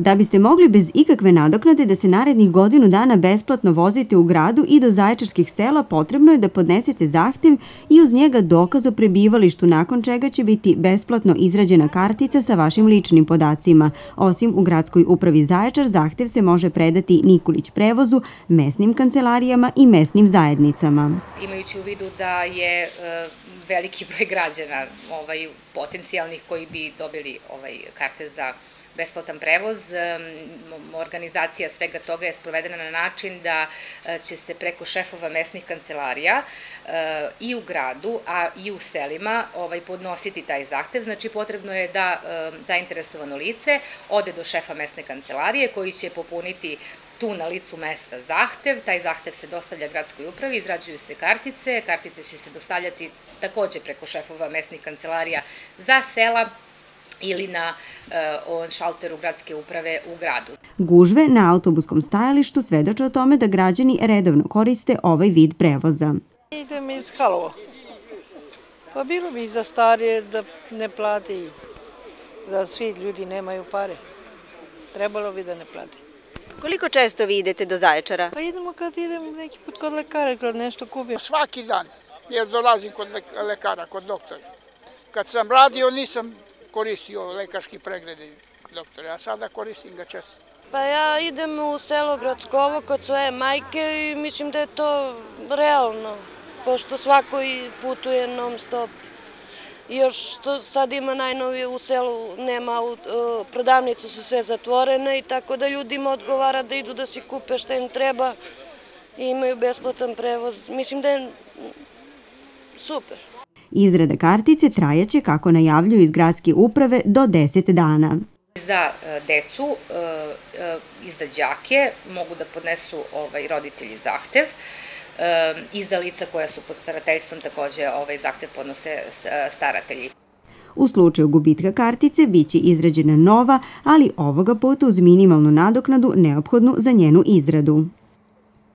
Da biste mogli bez ikakve nadoknade da se narednih godinu dana besplatno vozite u gradu i do zaječarskih sela, potrebno je da podnesete zahtev i uz njega dokaz o prebivalištu, nakon čega će biti besplatno izrađena kartica sa vašim ličnim podacima. Osim u gradskoj upravi Zaječar, zahtev se može predati Nikolić prevozu, mesnim kancelarijama i mesnim zajednicama. Imajući u vidu da je e, veliki broj građana ovaj, potencijalnih koji bi dobili ovaj, karte za besplatan prevoz. Organizacija svega toga je sprovedena na način da e, će se preko šefova mesnih kancelarija e, i u gradu, a i u selima ovaj, podnositi taj zahtev. Znači, potrebno je da zainteresovano lice ode do šefa mesne kancelarije koji će popuniti tu na licu mesta zahtev, taj zahtev se dostavlja gradskoj upravi, izrađuju se kartice, kartice će se dostavljati takođe preko šefova mesnih kancelarija za sela, ili na uh, šalteru gradske uprave u gradu. Gužve na autobuskom stajalištu svedoče o tome da građani redovno koriste ovaj vid prevoza. Idem iz Halovo. Pa bilo bi za starije da ne plati, za svi ljudi nemaju pare. Trebalo bi da ne plati. Koliko često vi idete do Zaječara? Pa idemo kad idem neki put kod lekara, kad nešto kupim. Svaki dan, jer dolazim kod lekara, kod doktora. Kad sam radio nisam koristio lekarski preglede doktore, a sada koristim ga često. Pa ja idem u selo Gradskovo kod svoje majke i mislim da je to realno, pošto svako i putuje non stop. I još što sad ima najnovije u selu, nema, prodavnice su sve zatvorene i tako da ljudima odgovara da idu da si kupe šta im treba i imaju besplatan prevoz. Mislim da je super. Izrada kartice trajaće, kako najavljuju iz gradske uprave, do 10 dana. Za e, decu e, e, i za đake mogu da podnesu ovaj, roditelji zahtev, i za lica koja su pod starateljstvom takođe ovaj zahtev podnose staratelji. U slučaju gubitka kartice biće izrađena nova, ali ovoga puta uz minimalnu nadoknadu neophodnu za njenu izradu.